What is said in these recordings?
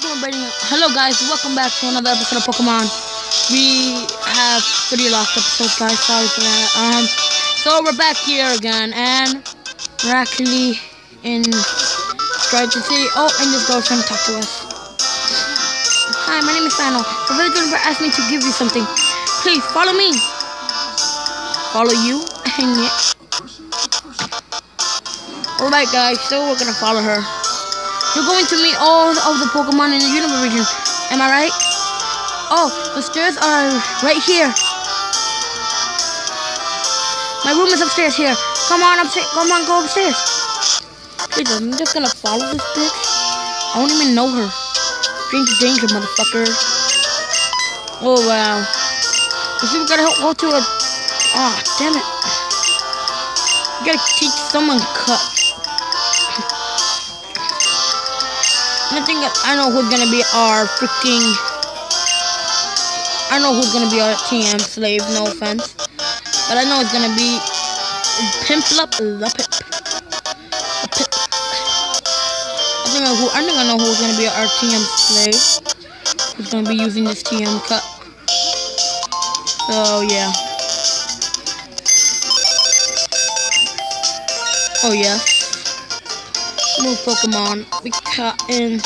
Pokemon. Hello guys, welcome back to another episode of Pokemon. We have three lost episodes, guys. Sorry for that. Um, so we're back here again, and we're actually in Skeleton City. Oh, and this to talk to us. Hi, my name is Sano. The villager asked me to give you something. Please follow me. Follow you? Hang it. Alright, guys. So we're gonna follow her. You're going to meet all of the Pokemon in the Unova region. Am I right? Oh, the stairs are right here. My room is upstairs here. Come on upstairs. Come on, go upstairs. Please, I'm just gonna follow this bitch. I don't even know her. Stranger danger, motherfucker. Oh, wow. You see, we gotta go to a... Ah, oh, damn it. We gotta teach someone cut. I think I know who's gonna be our freaking. I know who's gonna be our TM slave. No offense, but I know it's gonna be Pimplop the Pip. I think I, who, I think I know who's gonna be our TM slave. Who's gonna be using this TM cut. So oh, yeah. Oh yeah new Pokemon. We caught in.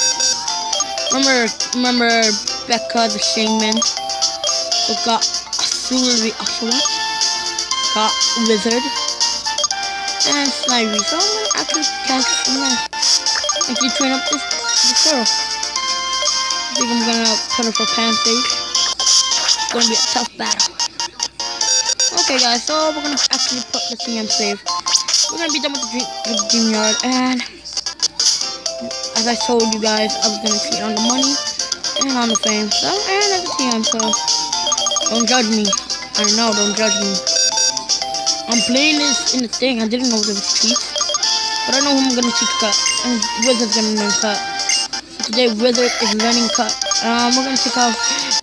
Remember, remember Becca the Shaman. We got Asuli Oshawott. Got Wizard. And Snivy. So I'm gonna actually catch some nice. Actually train up this, this girl. I think I'm gonna put her for Pansage. It's gonna be a tough battle. Okay guys, so we're gonna actually put the TM save. We're gonna be done with the dream, the dream yard and as I told you guys, I was gonna cheat on the money and on the fame. So, and at the TM, so don't judge me. I don't know, don't judge me. I'm playing this in the thing. I didn't know there was cheats, but I know who I'm gonna cheat cut. And Wizard's gonna learn cut. So today, Wizard is learning cut. Um, we're gonna take out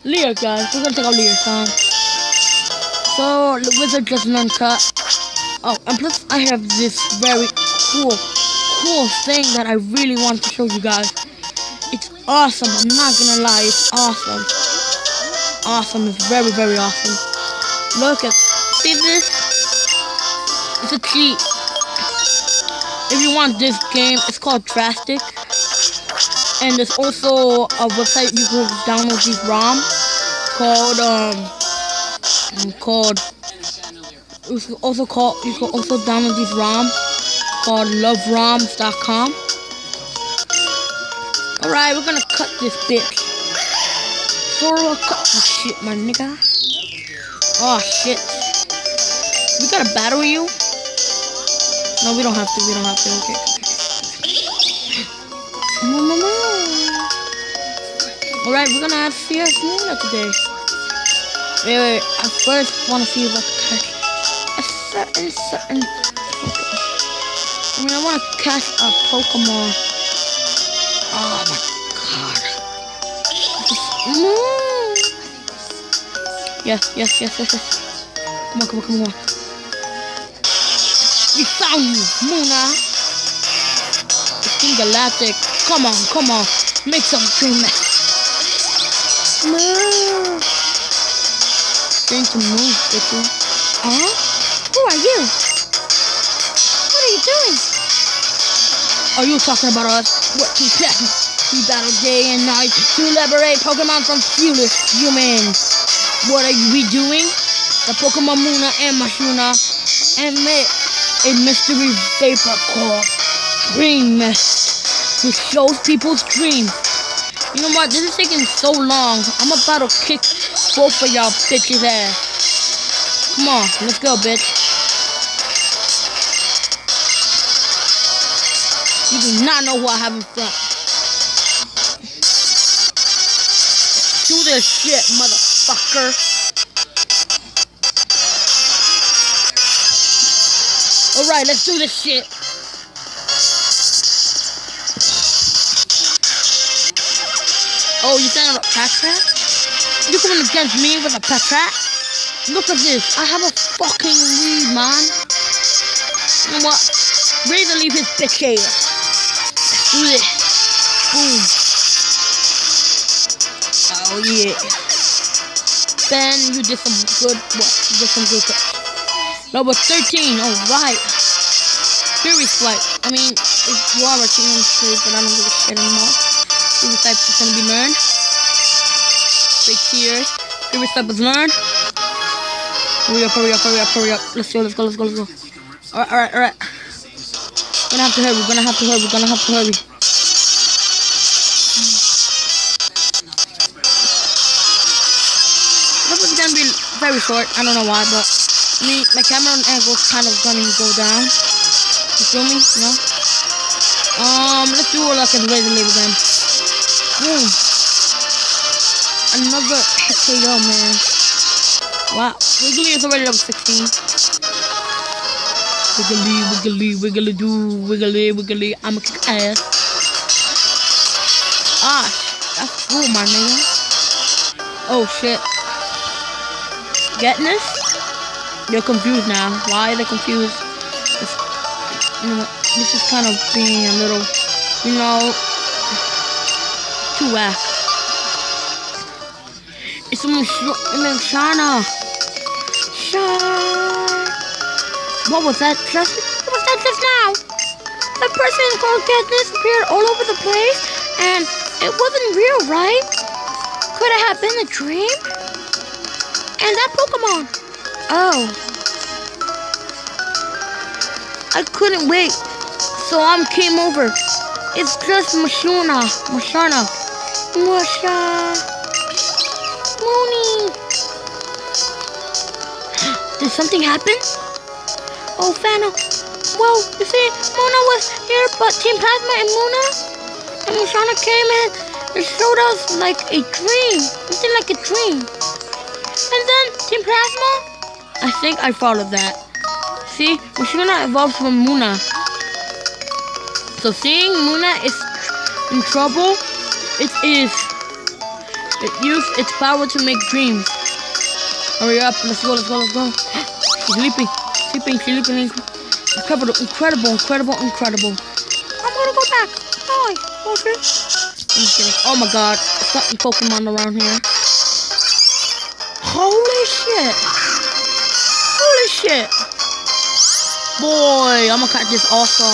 Lear, guys. We're gonna take out Lear. So, so the Wizard just learned cut. Oh, and plus I have this very cool cool thing that I really want to show you guys. It's awesome. I'm not gonna lie. It's awesome. Awesome. It's very, very awesome. Look at, see this? It's a cheat. If you want this game, it's called Drastic. And there's also a website you can download these ROM called, um, called, it's also called, you can also download these ROM called loveroms.com. Alright, we're gonna cut this bitch. Thorough cut this shit, my nigga. Oh shit. We gotta battle you? No, we don't have to, we don't have to, okay. Alright, we're gonna have CS Luna today. Wait, wait, I first wanna see if I can catch a certain, certain I mean, I want to catch a Pokemon. Oh my god. No. Yes, yes, yes, yes, yes. Come on, come on, come on. We found you, Munna. Team Galactic. Come on, come on. Make some treatment. No. Going to move, bitch. Huh? Are you talking about us? What keep checking? We battle day and night to liberate Pokemon from foolish humans. What are we doing? The Pokemon Munna and Musharna emit a mystery vapor called Dream Mist, which shows people's dreams. You know what? This is taking so long. I'm about to kick both of y'all bitches ass. Come on, let's go, bitch. You do not know who I have in front. Do this shit, motherfucker. Alright, let's do this shit. Oh, you sent a pack trap? You coming against me with a pack trap? Look at this. I have a fucking weed, man. You know what? To leave his bitch ass this. Boom. Oh yeah. Ben, you did some good work. You did some good work. Number 13, alright. Fury Swipe. I mean, if you are a team but I don't give a shit anymore. Fury Swipe is gonna be learned. Big tears. Fury Swipe is learned. Hurry up, hurry up, hurry up, hurry up. Let's go, let's go, let's go, let's go. Alright, alright, alright. Gonna have to hurry, we're gonna have to hurry, we're gonna have to hurry. This is gonna be very short. I don't know why, but me, my camera angle's kind of gonna go down. You feel me? No? Um, let's do it like a laser leave again. Boom. Another KO, man. Wow. Wiggly is already level 16. Wiggly, wiggly, wiggly, do, wiggly, wiggly. I'm a kick ass. Ah, that's cool, my nigga. Oh, shit. Getting this? They're confused now. Why are they confused? It's, you know, this is kind of being a little, you know, too whack. It's a Shana. Shana. What was that just? What was that just now? A person called Katniss appeared all over the place, and it wasn't real, right? Could it have been a dream? And that Pokemon. Oh. I couldn't wait, so I came over. It's just Mashuna. Mashana. Masha. Mooney. Did something happen? Oh, Fana. Well, you see, Mona was here, but Team Plasma and Mona and Mashana came in and showed us like a dream. Something like a dream. And then Team Plasma? I think I followed that. See, Musharna evolved from Muna. So seeing Muna is in trouble, it is. It used its power to make dreams. Hurry up, let's go, let's go, let's go. She's sleeping, sleeping, she's sleeping. Incredible, incredible, incredible, incredible. I'm gonna go back. Hi, okay. I'm kidding. Oh my god, something Pokemon around here. Holy shit! Holy shit! Boy, I'm gonna catch this also.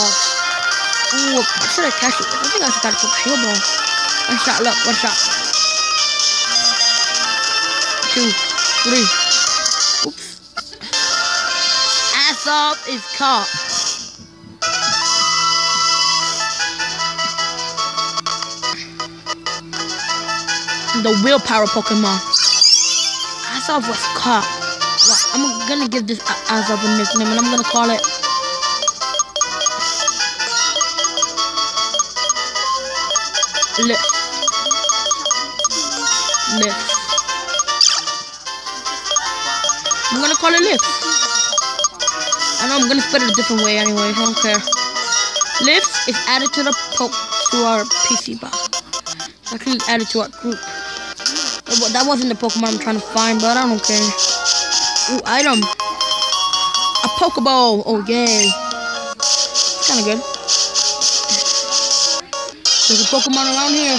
Ooh, I should have catch it? I think I should catch a shield ball. One shot, look, one shot. Two, three. Off is caught. The willpower Pokemon. Azob was caught. Well, I'm gonna give this Azob a nickname and I'm gonna call it Lift. Lift. I'm gonna call it Lift. I know I'm gonna spell it a different way anyway, I don't care. Lift is added to the po to our PC box. It's actually added to our group. Oh, but that wasn't the Pokemon I'm trying to find, but I don't care. Ooh, item. A Pokeball. Oh, yay. Kind of good. There's a Pokemon around here.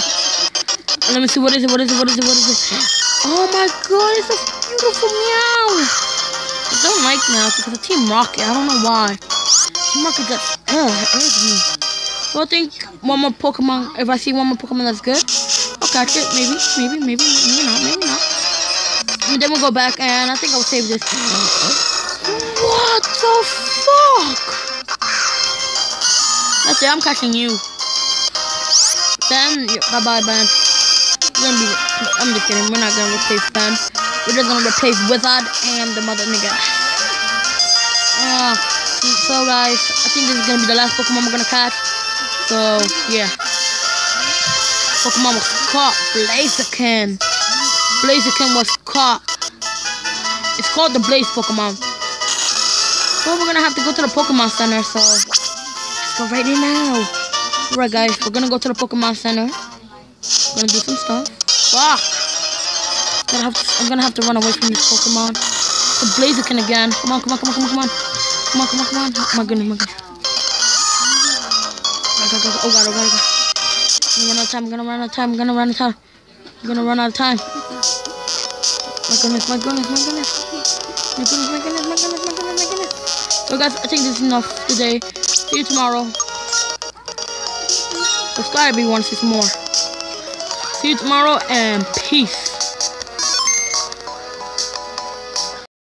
Let me see. What is it? What is it? What is it? What is it? Oh my god, it's a beautiful meow. I don't like now because of Team Rocket. I don't know why. Team Rocket just uh, irks me. So I think one more Pokemon, if I see one more Pokemon that's good, I'll catch it. Maybe, maybe, maybe, maybe not, maybe not. And then we'll go back and I think I'll save this. What the fuck? That's it, I'm catching you. Ben, bye bye, Ben. Be, I'm just kidding, we're not gonna replace Ben. We're just gonna replace Wizard and the mother nigga. Uh, so guys, I think this is gonna be the last Pokemon we're gonna catch. So, yeah. Pokemon was caught. Blaziken. Blaziken was caught. It's called the Blaze Pokemon. So we're gonna have to go to the Pokemon Center, so let's go right in now. Alright guys, we're gonna go to the Pokemon Center. We're Gonna do some stuff. Fuck! I'm gonna, to, I'm gonna have to, run away from this Pokemon. The Blaziken again. Come on, come on, come on, come on, come on. Come on, come on, come on. Oh my goodness, oh my goodness. Oh god, oh god, oh god, oh god. I'm gonna run out of time, I'm gonna run out of time, I'm gonna run out of time. I'm gonna run out of time. My goodness, my goodness, my goodness. My goodness, my goodness, my goodness, my goodness, my goodness. So guys, I think this is enough today. See you tomorrow. Subscribe if you want to see some more. See you tomorrow and peace.